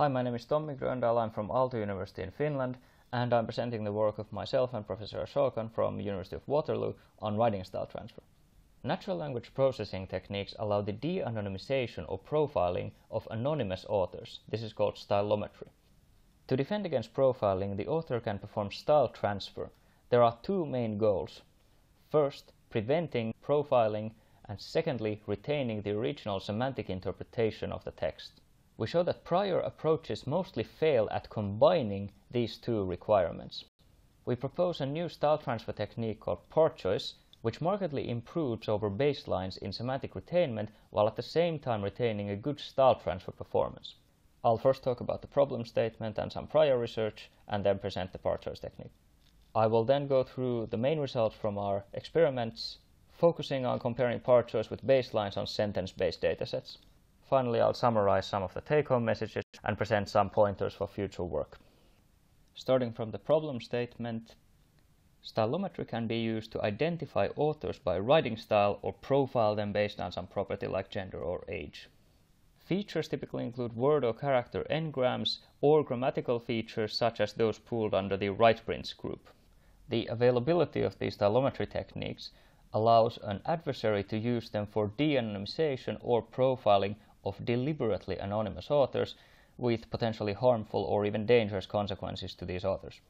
Hi, my name is Tommi Gröndahl. I'm from Aalto University in Finland, and I'm presenting the work of myself and Professor Asokan from University of Waterloo on writing style transfer. Natural language processing techniques allow the de-anonymization or profiling of anonymous authors. This is called stylometry. To defend against profiling, the author can perform style transfer. There are two main goals. First, preventing profiling, and secondly, retaining the original semantic interpretation of the text. We show that prior approaches mostly fail at combining these two requirements. We propose a new style transfer technique called ParChoice which markedly improves over baselines in semantic retainment while at the same time retaining a good style transfer performance. I'll first talk about the problem statement and some prior research and then present the ParChoice technique. I will then go through the main results from our experiments, focusing on comparing ParChoice with baselines on sentence-based datasets. Finally, I'll summarize some of the take-home messages and present some pointers for future work. Starting from the problem statement, Stylometry can be used to identify authors by writing style or profile them based on some property like gender or age. Features typically include word or character n-grams or grammatical features such as those pooled under the WritePrints group. The availability of these stylometry techniques allows an adversary to use them for de-anonymization or profiling of deliberately anonymous authors with potentially harmful or even dangerous consequences to these authors.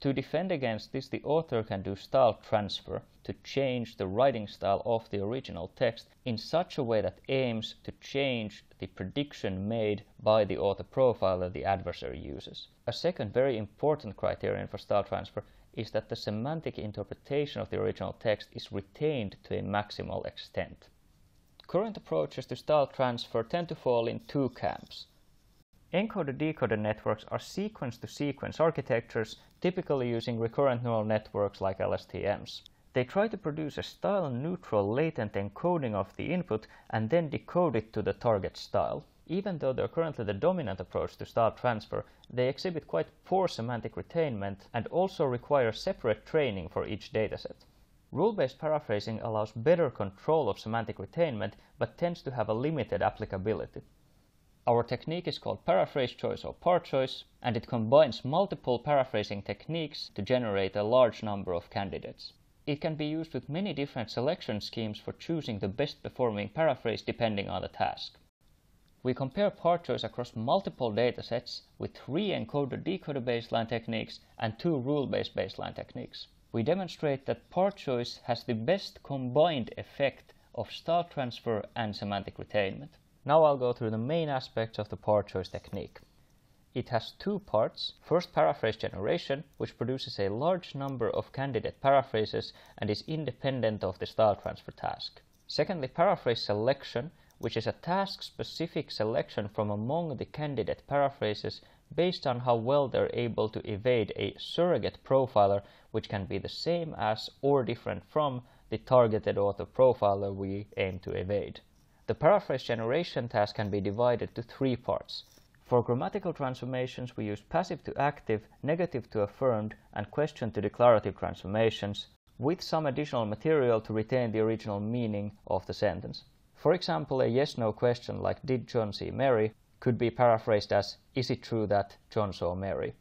To defend against this, the author can do style transfer to change the writing style of the original text in such a way that aims to change the prediction made by the author profile that the adversary uses. A second very important criterion for style transfer is that the semantic interpretation of the original text is retained to a maximal extent. Current approaches to style transfer tend to fall in two camps. Encoder-decoder networks are sequence-to-sequence -sequence architectures typically using recurrent neural networks like LSTMs. They try to produce a style-neutral latent encoding of the input and then decode it to the target style. Even though they're currently the dominant approach to style transfer, they exhibit quite poor semantic retainment and also require separate training for each dataset. Rule-based paraphrasing allows better control of semantic retainment but tends to have a limited applicability. Our technique is called paraphrase choice or ParChoice, and it combines multiple paraphrasing techniques to generate a large number of candidates. It can be used with many different selection schemes for choosing the best performing paraphrase depending on the task. We compare ParChoice across multiple datasets with three encoder-decoder baseline techniques and two rule-based baseline techniques. We demonstrate that ParChoice has the best combined effect of style transfer and semantic retainment. Now I'll go through the main aspects of the ParChoice technique. It has two parts. First, paraphrase generation, which produces a large number of candidate paraphrases and is independent of the style transfer task. Secondly, paraphrase selection, which is a task-specific selection from among the candidate paraphrases based on how well they're able to evade a surrogate profiler, which can be the same as or different from the targeted author profiler we aim to evade. The paraphrase generation task can be divided to three parts. For grammatical transformations, we use passive to active, negative to affirmed, and question to declarative transformations, with some additional material to retain the original meaning of the sentence. For example, a yes-no question like Did John see Mary could be paraphrased as Is it true that John saw Mary?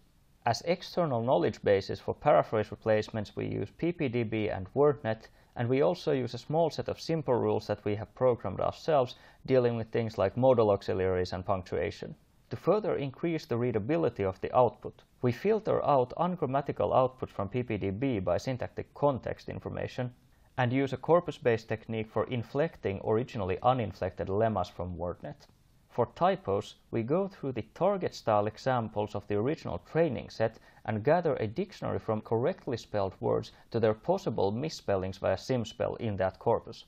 As external knowledge bases for paraphrase replacements, we use PPDB and WordNet, and we also use a small set of simple rules that we have programmed ourselves dealing with things like modal auxiliaries and punctuation. To further increase the readability of the output, we filter out ungrammatical output from PPDB by syntactic context information and use a corpus-based technique for inflecting originally uninflected lemmas from WordNet. For typos, we go through the target style examples of the original training set and gather a dictionary from correctly spelled words to their possible misspellings via SymSpell in that corpus.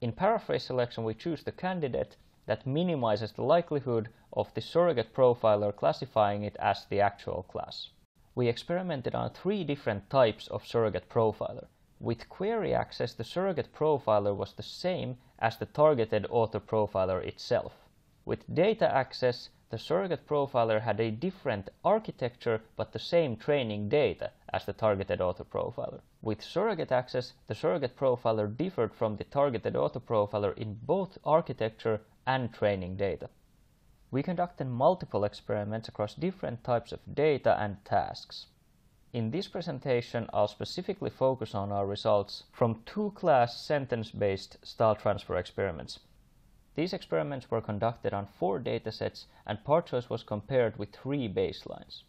In paraphrase selection, we choose the candidate that minimizes the likelihood of the surrogate profiler classifying it as the actual class. We experimented on three different types of surrogate profiler. With query access, the surrogate profiler was the same as the targeted author profiler itself. With data access, the surrogate profiler had a different architecture but the same training data as the targeted author profiler. With surrogate access, the surrogate profiler differed from the targeted author profiler in both architecture and training data. we conducted multiple experiments across different types of data and tasks. In this presentation, I'll specifically focus on our results from two class sentence-based style transfer experiments. These experiments were conducted on four datasets and ParChoice was compared with three baselines.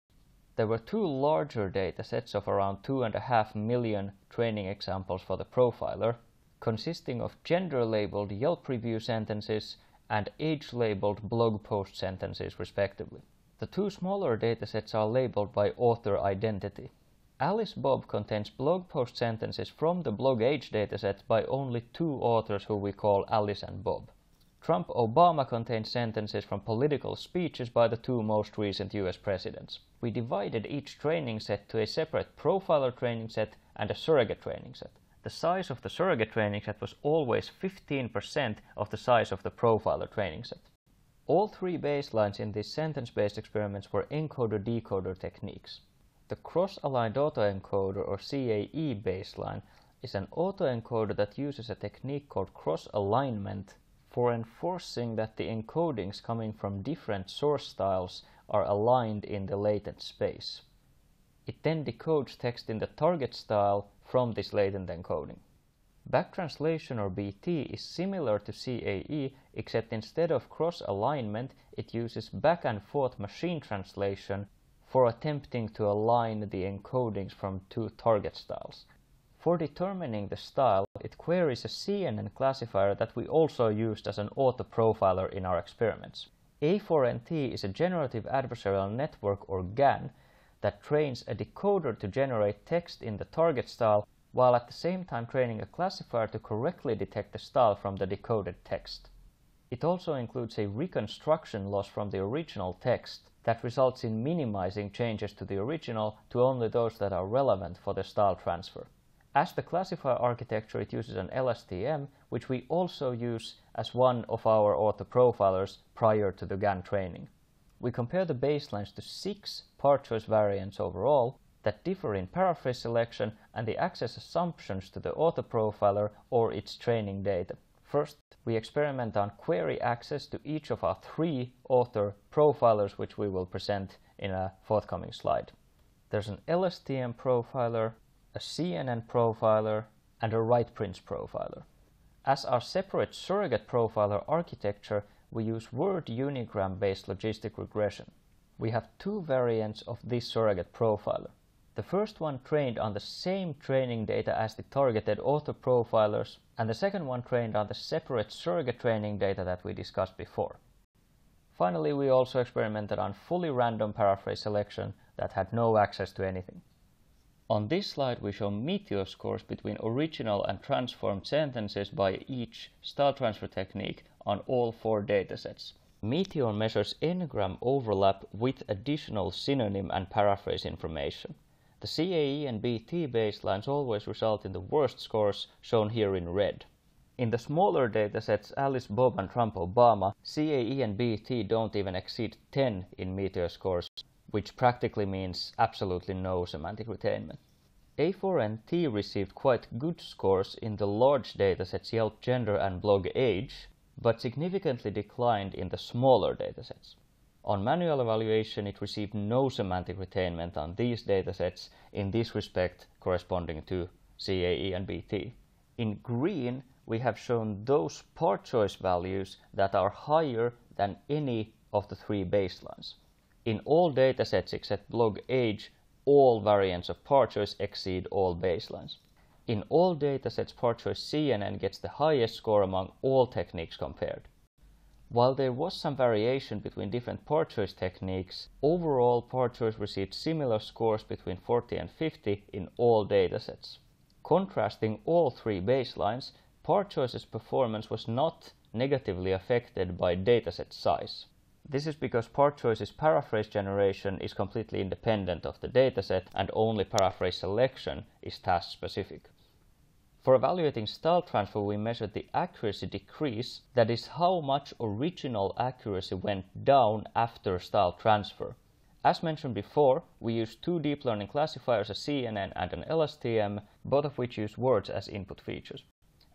There were two larger datasets of around 2.5 million training examples for the profiler, consisting of gender-labeled Yelp review sentences and age-labeled blog post sentences respectively. The two smaller datasets are labeled by author identity. Alice Bob contains blog post sentences from the blog age dataset by only two authors who we call Alice and Bob. Trump Obama contained sentences from political speeches by the two most recent US presidents. We divided each training set to a separate profiler training set and a surrogate training set the size of the surrogate training set was always 15% of the size of the profiler training set. All three baselines in these sentence-based experiments were encoder-decoder techniques. The cross-aligned autoencoder or CAE baseline is an autoencoder that uses a technique called cross-alignment for enforcing that the encodings coming from different source styles are aligned in the latent space. It then decodes text in the target style from this latent encoding. Back translation or BT is similar to CAE except instead of cross alignment it uses back and forth machine translation for attempting to align the encodings from two target styles. For determining the style, it queries a CNN classifier that we also used as an auto-profiler in our experiments. A4NT is a generative adversarial network or GAN that trains a decoder to generate text in the target style while at the same time training a classifier to correctly detect the style from the decoded text. It also includes a reconstruction loss from the original text that results in minimizing changes to the original to only those that are relevant for the style transfer. As the classifier architecture, it uses an LSTM, which we also use as one of our auto-profilers prior to the GAN training. We compare the baselines to six ParChoice variants overall that differ in paraphrase selection and the access assumptions to the auto-profiler or its training data. First, we experiment on query access to each of our three author profilers which we will present in a forthcoming slide. There's an LSTM profiler, a CNN profiler, and a WritePrints profiler. As our separate surrogate profiler architecture, we use word unigram-based logistic regression we have two variants of this surrogate profiler. The first one trained on the same training data as the targeted author profilers, and the second one trained on the separate surrogate training data that we discussed before. Finally, we also experimented on fully random paraphrase selection that had no access to anything. On this slide, we show meteor scores between original and transformed sentences by each style transfer technique on all four datasets. Meteor measures n-gram overlap with additional synonym and paraphrase information. The CAE and BT baselines always result in the worst scores shown here in red. In the smaller datasets Alice Bob and Trump Obama, CAE and BT don't even exceed 10 in meteor scores, which practically means absolutely no semantic retainment. A4NT received quite good scores in the large datasets Yelp Gender and Blog Age, but significantly declined in the smaller datasets. On manual evaluation, it received no semantic retainment on these datasets in this respect corresponding to CAE and BT. In green, we have shown those ParChoice values that are higher than any of the three baselines. In all datasets except blog age, all variants of ParChoice exceed all baselines. In all datasets, ParChoice CNN gets the highest score among all techniques compared. While there was some variation between different ParChoice techniques, overall ParChoice received similar scores between 40 and 50 in all datasets. Contrasting all three baselines, ParChoice's performance was not negatively affected by dataset size. This is because ParChoice's paraphrase generation is completely independent of the dataset and only paraphrase selection is task specific. For evaluating style transfer, we measured the accuracy decrease, that is how much original accuracy went down after style transfer. As mentioned before, we used two deep learning classifiers, a CNN and an LSTM, both of which use words as input features.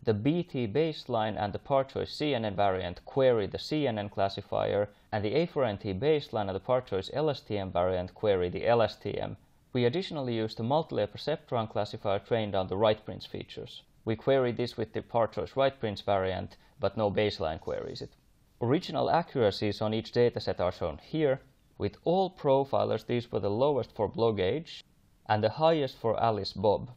The BT baseline and the ParChoice CNN variant query the CNN classifier, and the A4NT baseline and the ParChoice LSTM variant query the LSTM. We additionally use the multilayer perceptron classifier trained on the WritePrints features. We query this with the part choice WritePrints variant, but no baseline queries it. Original accuracies on each dataset are shown here. With all profilers, these were the lowest for BlogAge and the highest for Alice Bob.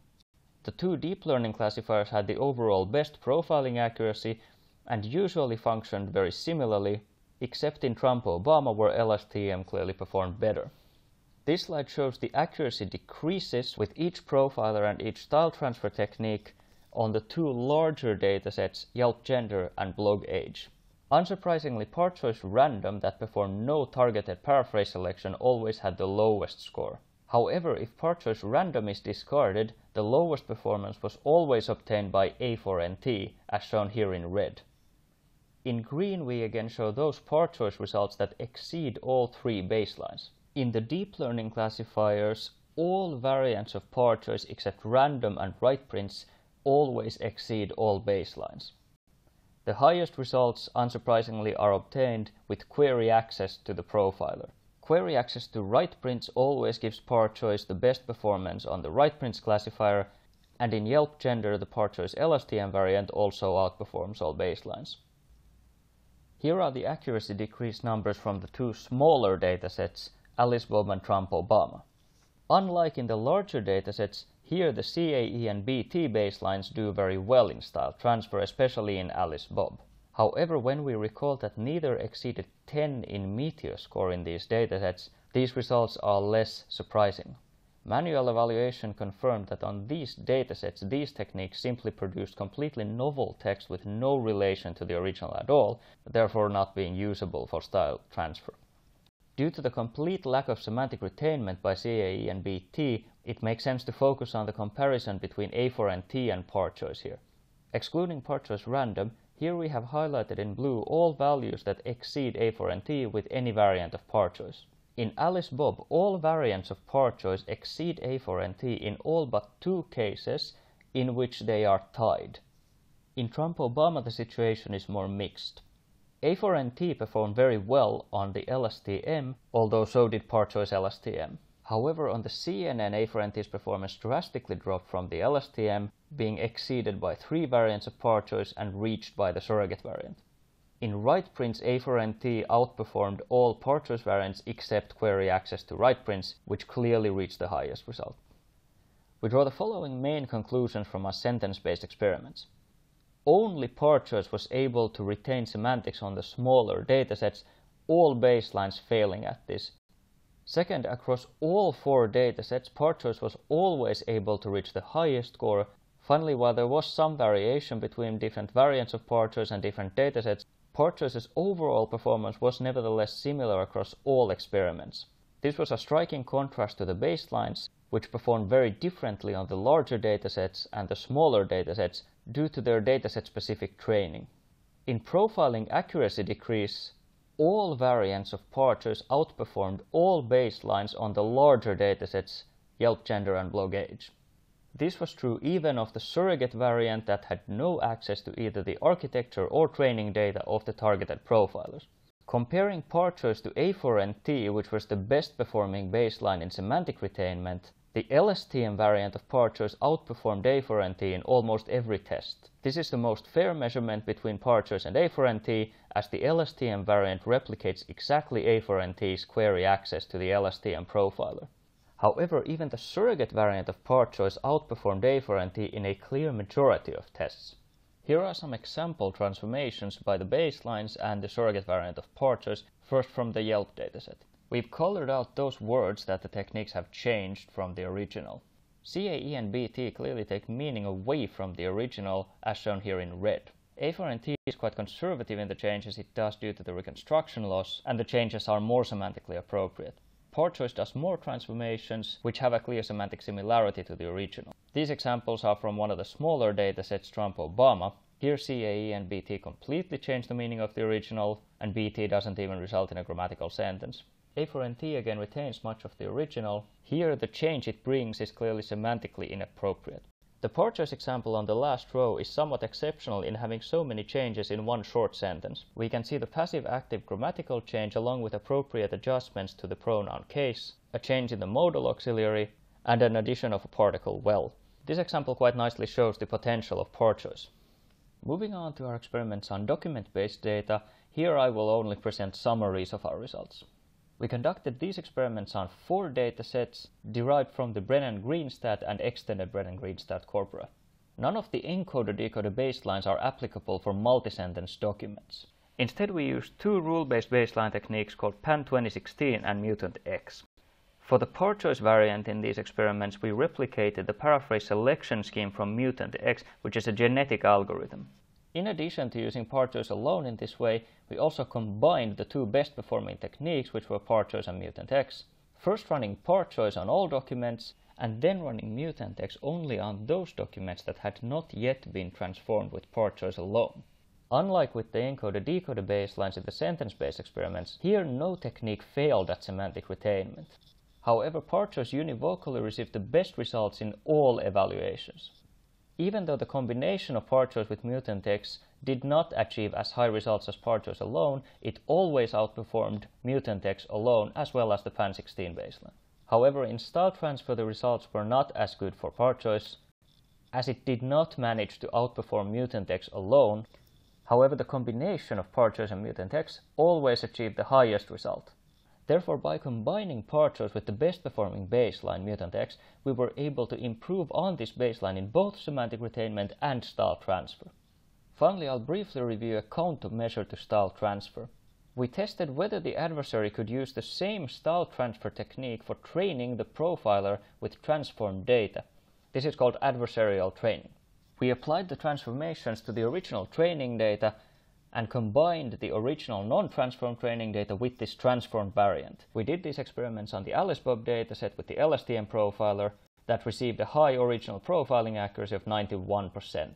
The two deep learning classifiers had the overall best profiling accuracy and usually functioned very similarly, except in Trump-Obama where LSTM clearly performed better. This slide shows the accuracy decreases with each profiler and each style transfer technique on the two larger datasets, Yelp Gender and Blog Age. Unsurprisingly, ParChoice random that performed no targeted paraphrase selection always had the lowest score. However, if ParChoice random is discarded, the lowest performance was always obtained by A4NT, as shown here in red. In green, we again show those ParChoice results that exceed all three baselines. In the deep learning classifiers, all variants of ParChoice except random and WritePrints always exceed all baselines. The highest results, unsurprisingly, are obtained with query access to the profiler. Query access to WritePrints always gives ParChoice the best performance on the WritePrints classifier, and in Yelp Gender the ParChoice LSTM variant also outperforms all baselines. Here are the accuracy decrease numbers from the two smaller datasets, Alice Bob and Trump Obama. Unlike in the larger datasets, here the CAE and BT baselines do very well in style transfer, especially in Alice Bob. However, when we recall that neither exceeded 10 in Meteor score in these datasets, these results are less surprising. Manual evaluation confirmed that on these datasets, these techniques simply produced completely novel text with no relation to the original at all, therefore not being usable for style transfer. Due to the complete lack of semantic retainment by CAE and BT, it makes sense to focus on the comparison between A4NT and ParChoice here. Excluding ParChoice random, here we have highlighted in blue all values that exceed A4NT with any variant of ParChoice. In Alice Bob, all variants of ParChoice exceed A4NT in all but two cases in which they are tied. In Trump Obama, the situation is more mixed. A4NT performed very well on the LSTM, although so did ParChoice LSTM. However, on the CNN, A4NT's performance drastically dropped from the LSTM, being exceeded by three variants of ParChoice and reached by the surrogate variant. In WritePrints, A4NT outperformed all ParChoice variants except query access to WritePrints, which clearly reached the highest result. We draw the following main conclusions from our sentence-based experiments. Only ParChoice was able to retain semantics on the smaller datasets, all baselines failing at this, Second, across all four datasets, ParChoice was always able to reach the highest score. Finally, while there was some variation between different variants of choice and different datasets, choice's overall performance was nevertheless similar across all experiments. This was a striking contrast to the baselines, which performed very differently on the larger datasets and the smaller datasets due to their dataset-specific training. In profiling accuracy decrease, all variants of choice outperformed all baselines on the larger datasets Yelp Gender and BlogAge. This was true even of the surrogate variant that had no access to either the architecture or training data of the targeted profilers. Comparing ParChoice to A4NT, which was the best performing baseline in semantic retainment, the LSTM variant of ParChoice outperformed A4NT in almost every test. This is the most fair measurement between ParChoice and A4NT as the LSTM variant replicates exactly A4NT's query access to the LSTM profiler. However, even the surrogate variant of ParChoice outperformed A4NT in a clear majority of tests. Here are some example transformations by the baselines and the surrogate variant of ParChoice, first from the Yelp dataset. We've colored out those words that the techniques have changed from the original. CAE and BT clearly take meaning away from the original, as shown here in red. A4NT is quite conservative in the changes it does due to the reconstruction loss, and the changes are more semantically appropriate. Part does more transformations, which have a clear semantic similarity to the original. These examples are from one of the smaller datasets Trump-Obama. Here CAE and BT completely change the meaning of the original, and BT doesn't even result in a grammatical sentence. A4NT again retains much of the original. Here the change it brings is clearly semantically inappropriate. The choice example on the last row is somewhat exceptional in having so many changes in one short sentence. We can see the passive-active grammatical change along with appropriate adjustments to the pronoun case, a change in the modal auxiliary, and an addition of a particle well. This example quite nicely shows the potential of choice. Moving on to our experiments on document-based data, here I will only present summaries of our results. We conducted these experiments on four datasets derived from the Brennan-Greenstadt and extended Brennan-Greenstadt corpora. None of the encoder-decoder baselines are applicable for multi-sentence documents. Instead, we used two rule-based baseline techniques called PAN 2016 and Mutant X. For the ParChoice variant in these experiments, we replicated the paraphrase selection scheme from Mutant X, which is a genetic algorithm. In addition to using ParChoice alone in this way, we also combined the two best performing techniques, which were ParChoice and mutant X. First running ParChoice on all documents, and then running mutant X only on those documents that had not yet been transformed with ParChoice alone. Unlike with the encoder-decoder baselines in the sentence-based experiments, here no technique failed at semantic retainment. However, ParChoice univocally received the best results in all evaluations. Even though the combination of ParChoice with mutant X did not achieve as high results as ParChoice alone, it always outperformed mutant X alone as well as the PAN16 baseline. However, in style transfer the results were not as good for ParChoice, as it did not manage to outperform mutant X alone. However, the combination of ParChoice and mutant X always achieved the highest result. Therefore, by combining ParChoice with the best performing baseline, mutant X, we were able to improve on this baseline in both semantic retainment and style transfer. Finally, I'll briefly review a countermeasure to style transfer. We tested whether the adversary could use the same style transfer technique for training the profiler with transformed data. This is called adversarial training. We applied the transformations to the original training data and combined the original non-transformed training data with this transformed variant. We did these experiments on the ALICE-BOB dataset with the LSTM profiler that received a high original profiling accuracy of 91%.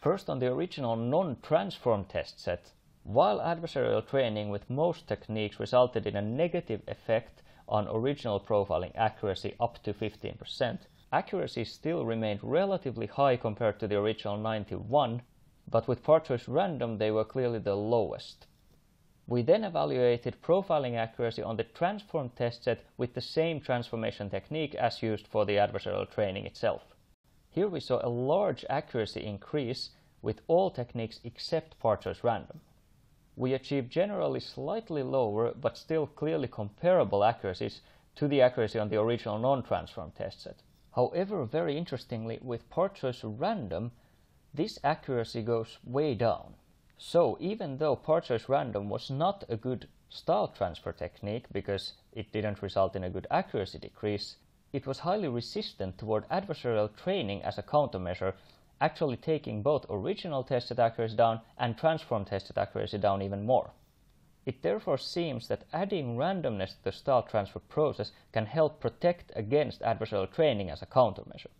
First on the original non-transformed test set, while adversarial training with most techniques resulted in a negative effect on original profiling accuracy up to 15%, accuracy still remained relatively high compared to the original 91 but with choice random they were clearly the lowest. We then evaluated profiling accuracy on the transform test set with the same transformation technique as used for the adversarial training itself. Here we saw a large accuracy increase with all techniques except part random. We achieved generally slightly lower but still clearly comparable accuracies to the accuracy on the original non-transform test set. However, very interestingly, with part random, this accuracy goes way down. So even though part random was not a good style transfer technique because it didn't result in a good accuracy decrease, it was highly resistant toward adversarial training as a countermeasure, actually taking both original tested accuracy down and transform tested accuracy down even more. It therefore seems that adding randomness to the style transfer process can help protect against adversarial training as a countermeasure.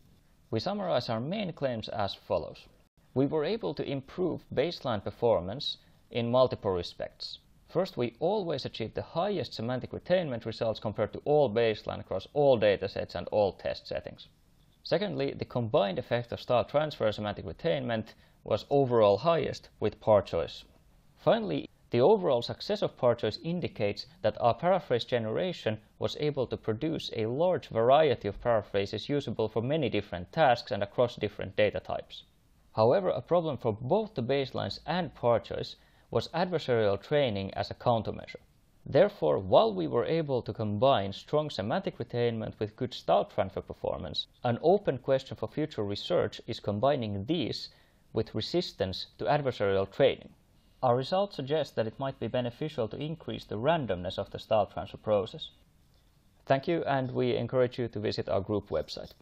We summarize our main claims as follows we were able to improve baseline performance in multiple respects. First, we always achieved the highest semantic retainment results compared to all baseline across all datasets and all test settings. Secondly, the combined effect of style transfer semantic retainment was overall highest with ParChoice. Finally, the overall success of ParChoice indicates that our paraphrase generation was able to produce a large variety of paraphrases usable for many different tasks and across different data types. However, a problem for both the baselines and ParChoice was adversarial training as a countermeasure. Therefore, while we were able to combine strong semantic retainment with good style transfer performance, an open question for future research is combining these with resistance to adversarial training. Our results suggest that it might be beneficial to increase the randomness of the style transfer process. Thank you and we encourage you to visit our group website.